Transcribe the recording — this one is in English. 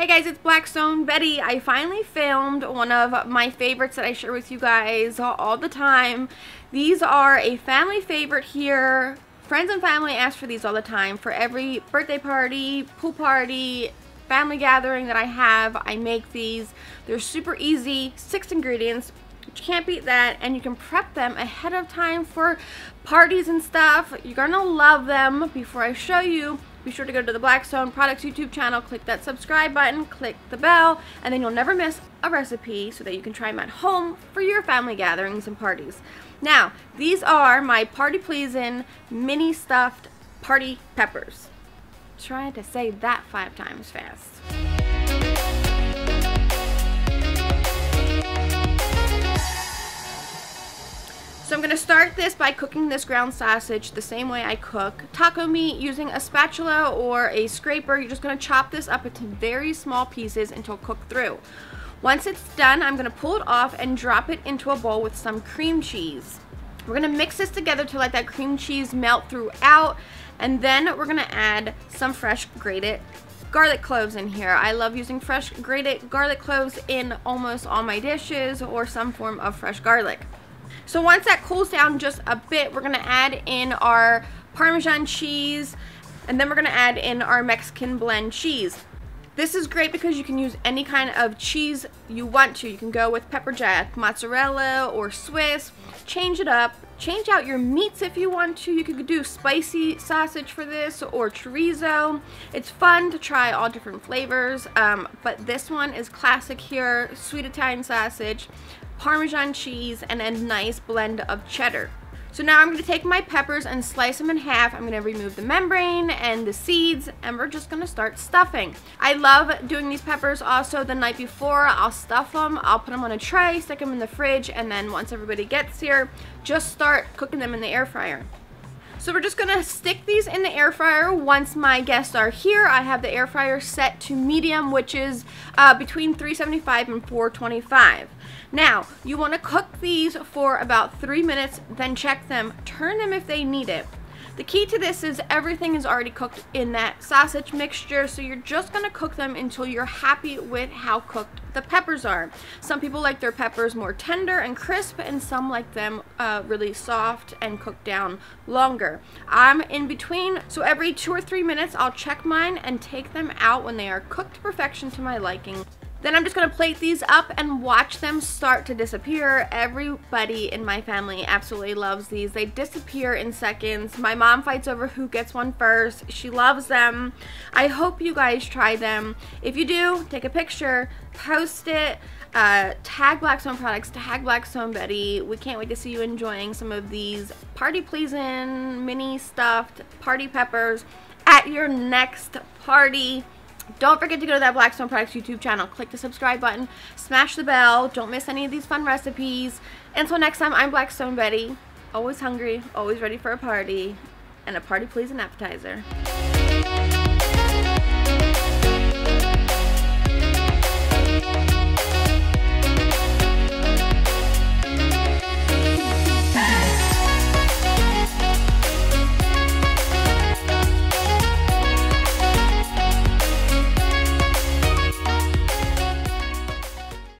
Hey guys, it's Blackstone Betty. I finally filmed one of my favorites that I share with you guys all the time. These are a family favorite here. Friends and family ask for these all the time. For every birthday party, pool party, family gathering that I have, I make these. They're super easy, six ingredients, you can't beat that and you can prep them ahead of time for parties and stuff you're gonna love them before I show you be sure to go to the Blackstone Products YouTube channel, click that subscribe button, click the bell, and then you'll never miss a recipe so that you can try them at home for your family gatherings and parties. Now, these are my party pleasing mini stuffed party peppers. Trying to say that five times fast. I'm to start this by cooking this ground sausage the same way I cook taco meat using a spatula or a scraper. You're just to chop this up into very small pieces until cooked through. Once it's done, I'm to pull it off and drop it into a bowl with some cream cheese. We're to mix this together to let that cream cheese melt throughout and then we're to add some fresh grated garlic cloves in here. I love using fresh grated garlic cloves in almost all my dishes or some form of fresh garlic. So once that cools down just a bit, we're to add in our Parmesan cheese and then we're to add in our Mexican blend cheese. This is great because you can use any kind of cheese you want to. You can go with pepper jack, mozzarella, or Swiss. Change it up. Change out your meats if you want to. You could do spicy sausage for this or chorizo. It's fun to try all different flavors, um, but this one is classic here. Sweet Italian sausage. Parmesan cheese, and a nice blend of cheddar. So now I'm to take my peppers and slice them in half. I'm to remove the membrane and the seeds and we're just to start stuffing. I love doing these peppers also the night before. I'll stuff them, I'll put them on a tray, stick them in the fridge, and then once everybody gets here, just start cooking them in the air fryer. So we're just gonna stick these in the air fryer once my guests are here. I have the air fryer set to medium, which is uh, between 375 and 425. Now, you wanna cook these for about three minutes, then check them, turn them if they need it. The key to this is everything is already cooked in that sausage mixture, so you're just gonna cook them until you're happy with how cooked the peppers are. Some people like their peppers more tender and crisp, and some like them uh, really soft and cooked down longer. I'm in between, so every two or three minutes I'll check mine and take them out when they are cooked to perfection to my liking. Then I'm just to plate these up and watch them start to disappear. Everybody in my family absolutely loves these. They disappear in seconds. My mom fights over who gets one first. She loves them. I hope you guys try them. If you do, take a picture, post it, uh, tag Blackstone products, tag Blackstone Betty. We can't wait to see you enjoying some of these party pleasing mini stuffed party peppers at your next party. Don't forget to go to that Blackstone Products YouTube channel. Click the subscribe button. Smash the bell. Don't miss any of these fun recipes. Until next time, I'm Blackstone Betty. Always hungry, always ready for a party, and a party pleasing appetizer.